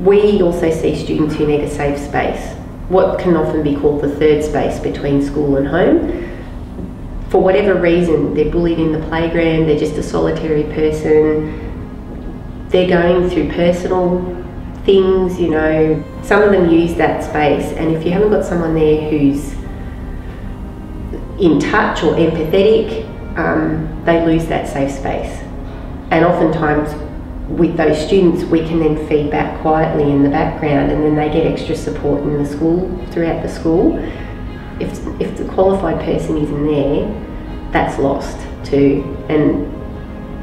we also see students who need a safe space, what can often be called the third space between school and home. For whatever reason, they're bullied in the playground, they're just a solitary person, they're going through personal things, you know. Some of them use that space, and if you haven't got someone there who's in touch or empathetic, um, they lose that safe space. And oftentimes, with those students, we can then feed back quietly in the background, and then they get extra support in the school throughout the school. If, if the qualified person isn't there, that's lost too, and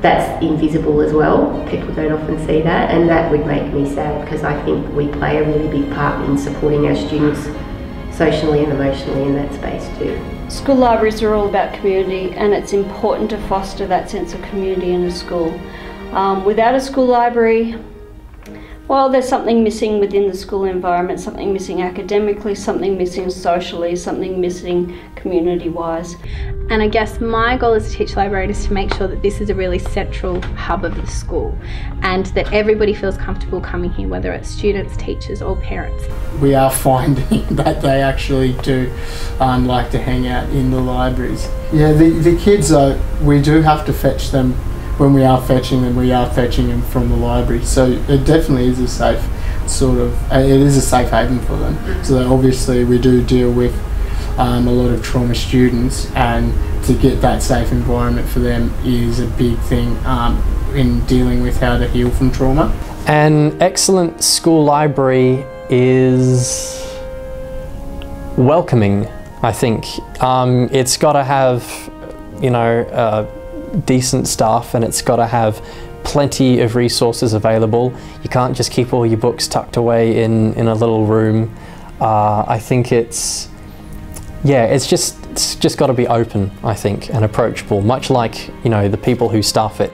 that's invisible as well. People don't often see that, and that would make me sad because I think we play a really big part in supporting our students socially and emotionally in that space too. School libraries are all about community, and it's important to foster that sense of community in a school. Um, without a school library, well, there's something missing within the school environment, something missing academically, something missing socially, something missing community wise. And I guess my goal as a teacher librarian is to make sure that this is a really central hub of the school and that everybody feels comfortable coming here, whether it's students, teachers, or parents. We are finding that they actually do um, like to hang out in the libraries. Yeah, the, the kids, though, we do have to fetch them when we are fetching them, we are fetching them from the library. So it definitely is a safe sort of, uh, it is a safe haven for them. So obviously we do deal with um, a lot of trauma students, and to get that safe environment for them is a big thing um, in dealing with how to heal from trauma. An excellent school library is welcoming, I think. Um, it's got to have, you know, uh, decent staff and it's got to have plenty of resources available. You can't just keep all your books tucked away in, in a little room. Uh, I think it's, yeah, it's just, it's just got to be open, I think, and approachable, much like, you know, the people who staff it.